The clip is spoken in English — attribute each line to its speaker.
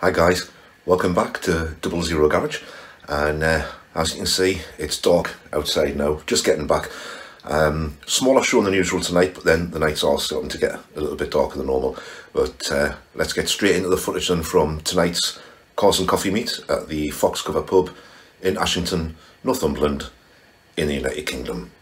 Speaker 1: Hi guys, welcome back to Double Zero Garage and uh, as you can see it's dark outside now, just getting back. Um, smaller show than usual tonight but then the nights are starting to get a little bit darker than normal but uh, let's get straight into the footage then from tonight's Cars and Coffee Meet at the Foxcover pub in Ashington, Northumberland in the United Kingdom.